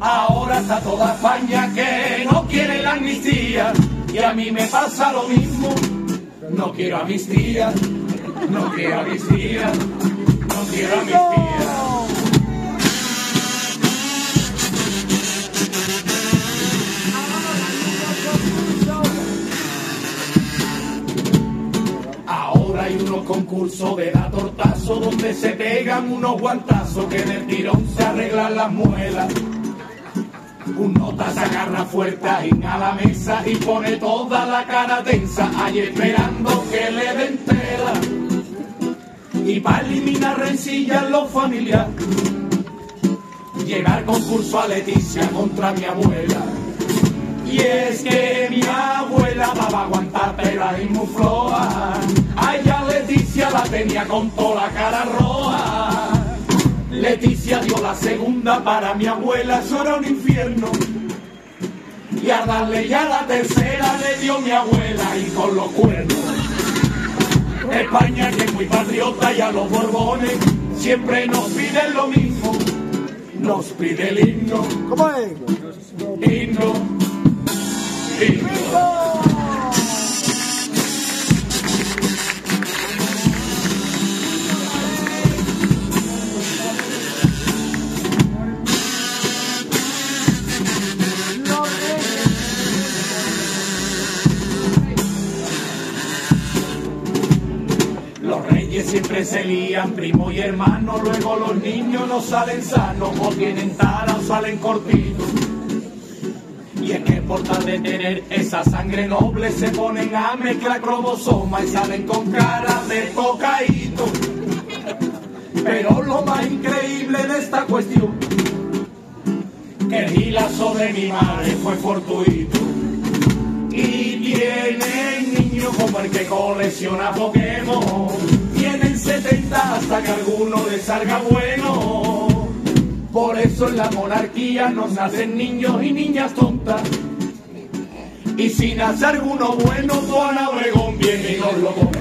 Ahora está toda España que no quiere la amnistía y a mí me pasa lo mismo. No quiero amnistía, no quiero amnistía, no quiero amnistía. Hay unos concursos de da tortazo donde se pegan unos guantazos que del tirón se arreglan las muelas. Un nota se agarra fuerte ahí a la mesa y pone toda la cara tensa, ahí esperando que le den tela. Y para eliminar rencillas en lo familiar, llega el concurso a Leticia contra mi abuela. Y es que mi abuela va a aguantar pela y muy floja. Leticia la tenía con toda la cara roja. Leticia dio la segunda para mi abuela, eso era un infierno. Y a darle ya la tercera le dio mi abuela y con los cuernos. España que es muy patriota y a los borbones siempre nos piden lo mismo. Nos pide el himno, ¿Cómo es? himno. Los reyes siempre se lían, primo y hermano, luego los niños no salen sanos, o tienen tara o salen cortitos. Y es que por tal de tener esa sangre noble se ponen a mezclar cromosoma y salen con cara de cocaíto. Pero lo más increíble de esta cuestión, que el gilazo de mi madre fue fortuito. Y tienen como el que colecciona Pokémon. Tienen 70 hasta que alguno les salga bueno. Por eso en la monarquía nos nacen niños y niñas tontas. Y si nace alguno bueno, Juana Obregón viene y nos lo compra.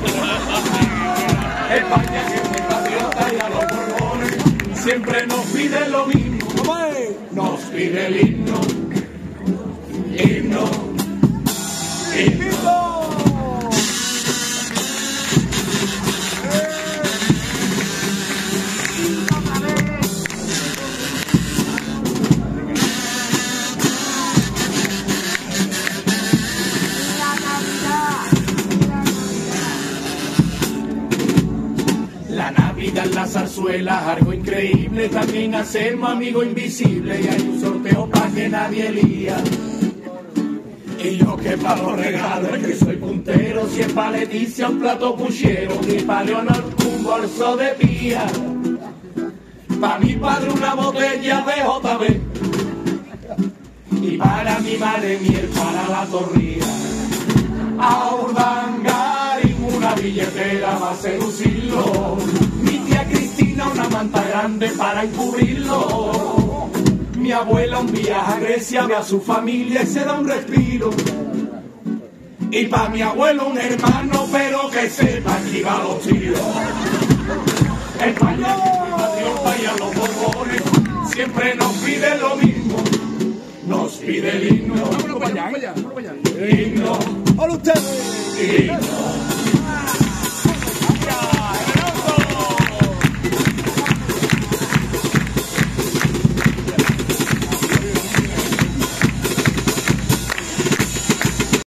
España muy patriota y a los borbones siempre nos pide lo mismo. Nos pide el himno, en la zarzuela, algo increíble, también hacemos amigo invisible y hay un sorteo para que nadie lía. Y yo que para los regalos, que soy puntero, si es para Leticia un plato puchero, y para Leonor un bolso de pía. Para mi padre una botella de JB, y para mi madre miel para la torría. A Urdangarín una billetera va a seducirlo. Manta grande para encubrirlo. Mi abuela un viaje a Grecia ve a su familia y se da un respiro. Y pa' mi abuelo un hermano, pero que sepa esquivar los tiros. España que es y a los borbones siempre nos pide lo mismo. Nos pide el himno, Vámonos para allá, vámonos para allá. himno, himno.